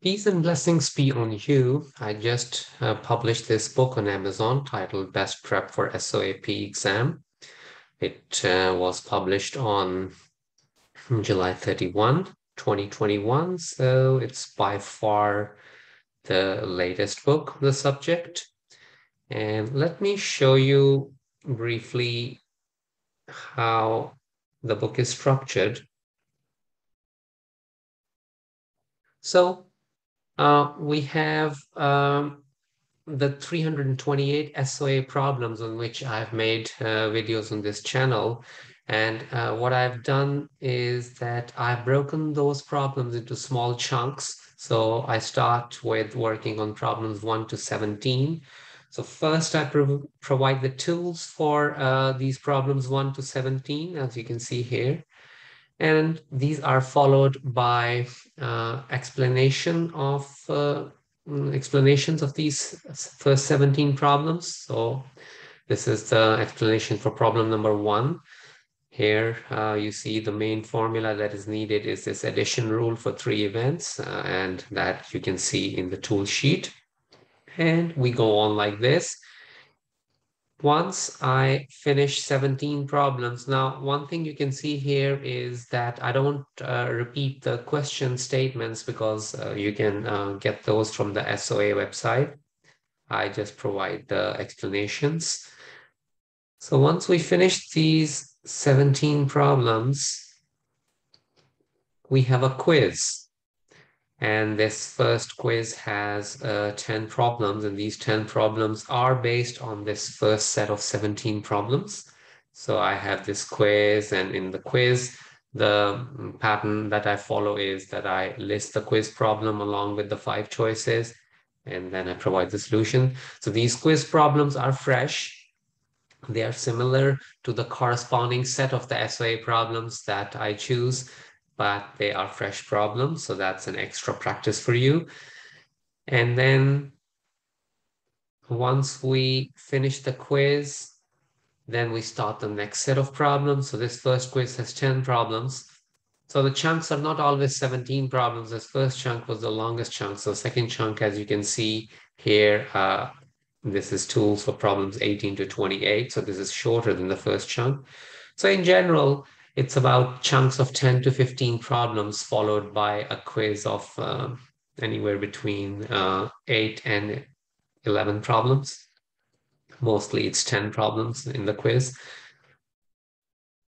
Peace and blessings be on you. I just uh, published this book on Amazon titled Best Prep for SOA P Exam. It uh, was published on July 31, 2021. So it's by far the latest book on the subject. And let me show you briefly how the book is structured. So uh, we have um, the 328 SOA problems on which I've made uh, videos on this channel. And uh, what I've done is that I've broken those problems into small chunks. So I start with working on problems 1 to 17. So first I pro provide the tools for uh, these problems 1 to 17, as you can see here. And these are followed by uh, explanation of uh, mm, explanations of these first 17 problems. So this is the explanation for problem number one. Here uh, you see the main formula that is needed is this addition rule for three events uh, and that you can see in the tool sheet. And we go on like this once I finish 17 problems, now one thing you can see here is that I don't uh, repeat the question statements because uh, you can uh, get those from the SOA website. I just provide the explanations. So once we finish these 17 problems, we have a quiz. And this first quiz has uh, 10 problems, and these 10 problems are based on this first set of 17 problems. So I have this quiz, and in the quiz, the pattern that I follow is that I list the quiz problem along with the five choices, and then I provide the solution. So these quiz problems are fresh. They are similar to the corresponding set of the SOA problems that I choose but they are fresh problems. So that's an extra practice for you. And then once we finish the quiz, then we start the next set of problems. So this first quiz has 10 problems. So the chunks are not always 17 problems. This first chunk was the longest chunk. So second chunk, as you can see here, uh, this is tools for problems 18 to 28. So this is shorter than the first chunk. So in general, it's about chunks of 10 to 15 problems followed by a quiz of uh, anywhere between uh, 8 and 11 problems. Mostly it's 10 problems in the quiz.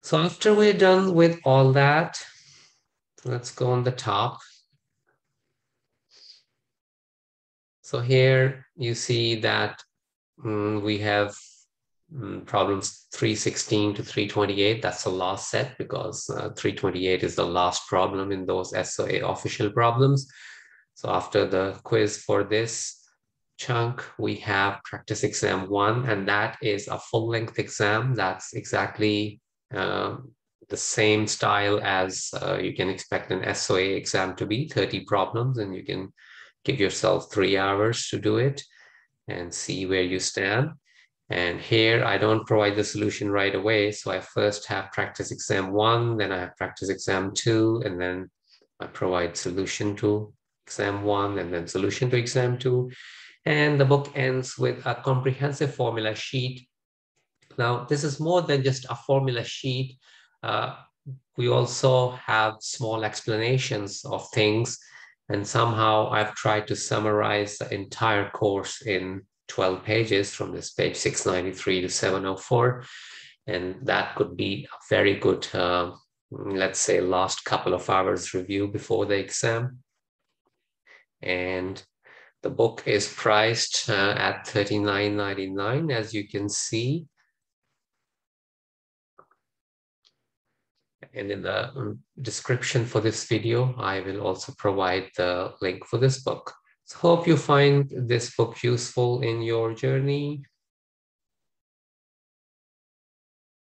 So after we're done with all that, let's go on the top. So here you see that um, we have Mm, problems 316 to 328 that's the last set because uh, 328 is the last problem in those SOA official problems. So after the quiz for this chunk we have practice exam one and that is a full-length exam. That's exactly uh, the same style as uh, you can expect an SOA exam to be 30 problems and you can give yourself three hours to do it and see where you stand and here I don't provide the solution right away. So I first have practice exam one, then I have practice exam two, and then I provide solution to exam one and then solution to exam two. And the book ends with a comprehensive formula sheet. Now, this is more than just a formula sheet. Uh, we also have small explanations of things. And somehow I've tried to summarize the entire course in 12 pages from this page 693 to 704. And that could be a very good, uh, let's say, last couple of hours review before the exam. And the book is priced uh, at $39.99, as you can see. And in the um, description for this video, I will also provide the link for this book. So hope you find this book useful in your journey.